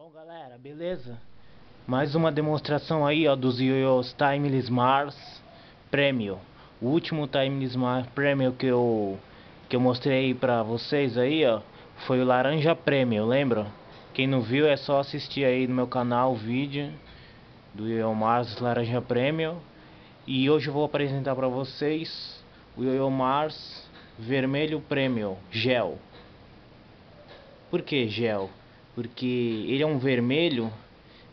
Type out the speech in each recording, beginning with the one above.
Bom galera, beleza? Mais uma demonstração aí ó dos Yoyos Timeless Mars Premium O último Timeless Mars Premium que eu, que eu mostrei pra vocês aí ó Foi o Laranja Premium, lembra? Quem não viu é só assistir aí no meu canal o vídeo Do Yoyo Mars Laranja Premium E hoje eu vou apresentar pra vocês o Yoyo Mars Vermelho Premium Gel Por que gel? Porque ele é um vermelho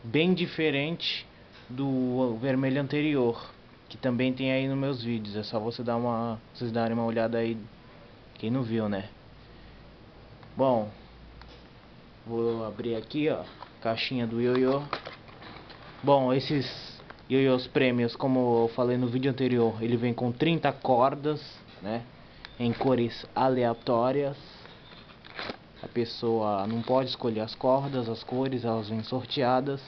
bem diferente do vermelho anterior, que também tem aí nos meus vídeos. É só você dar uma, vocês darem uma olhada aí, quem não viu, né? Bom, vou abrir aqui, ó, caixinha do ioiô. Bom, esses ioiôs prêmios, como eu falei no vídeo anterior, ele vem com 30 cordas, né? Em cores aleatórias a pessoa não pode escolher as cordas, as cores, elas vêm sorteadas.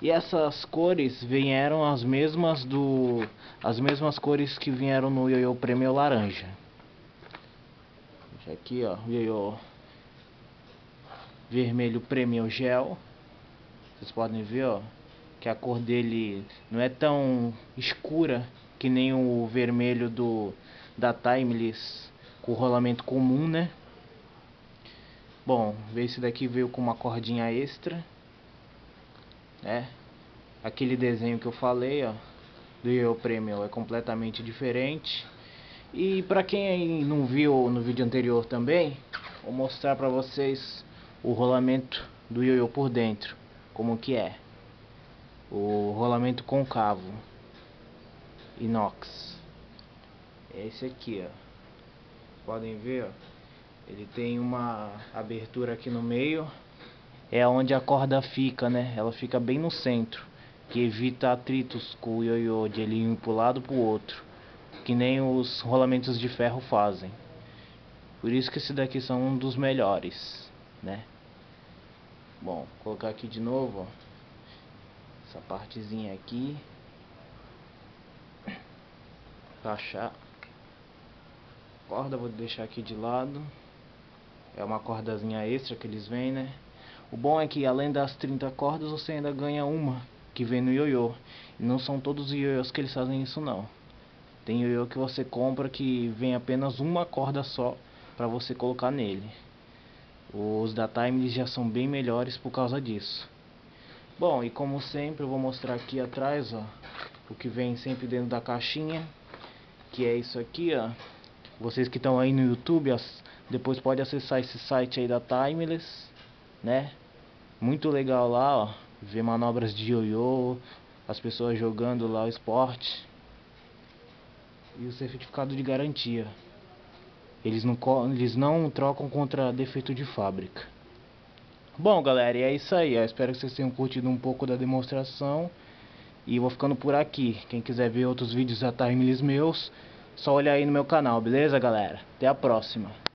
E essas cores vieram as mesmas do as mesmas cores que vieram no Yoyo Prêmio Laranja. Aqui, ó, Yoyo Vermelho Prêmio Gel. Vocês podem ver, ó, que a cor dele não é tão escura que nem o vermelho do da Timeless com rolamento comum, né? Bom, esse daqui veio com uma cordinha extra, né? Aquele desenho que eu falei, ó, do Yo Premium é completamente diferente. E para quem não viu no vídeo anterior também, vou mostrar para vocês o rolamento do ioiô por dentro, como que é. O rolamento concavo, inox. É esse aqui, ó. Podem ver, ó. Ele tem uma abertura aqui no meio. É onde a corda fica, né? Ela fica bem no centro. Que evita atritos com o ioiô de ele ir para um lado para o outro. Que nem os rolamentos de ferro fazem. Por isso que esse daqui são um dos melhores, né? Bom, colocar aqui de novo, ó. Essa partezinha aqui. Encaixar. Corda vou deixar aqui de lado. É uma cordazinha extra que eles vêm, né? O bom é que além das 30 cordas, você ainda ganha uma que vem no ioiô. E não são todos os ioiôs que eles fazem isso não. Tem ioiô que você compra que vem apenas uma corda só para você colocar nele. Os da Time já são bem melhores por causa disso. Bom, e como sempre eu vou mostrar aqui atrás, ó, o que vem sempre dentro da caixinha, que é isso aqui, ó. Vocês que estão aí no YouTube, depois pode acessar esse site aí da Timeless, né? Muito legal lá, ó. Ver manobras de ioiô, as pessoas jogando lá o esporte. E o certificado de garantia. Eles não, eles não trocam contra defeito de fábrica. Bom, galera, e é isso aí. Eu espero que vocês tenham curtido um pouco da demonstração. E vou ficando por aqui. Quem quiser ver outros vídeos da Timeless meus, só olhar aí no meu canal, beleza, galera? Até a próxima.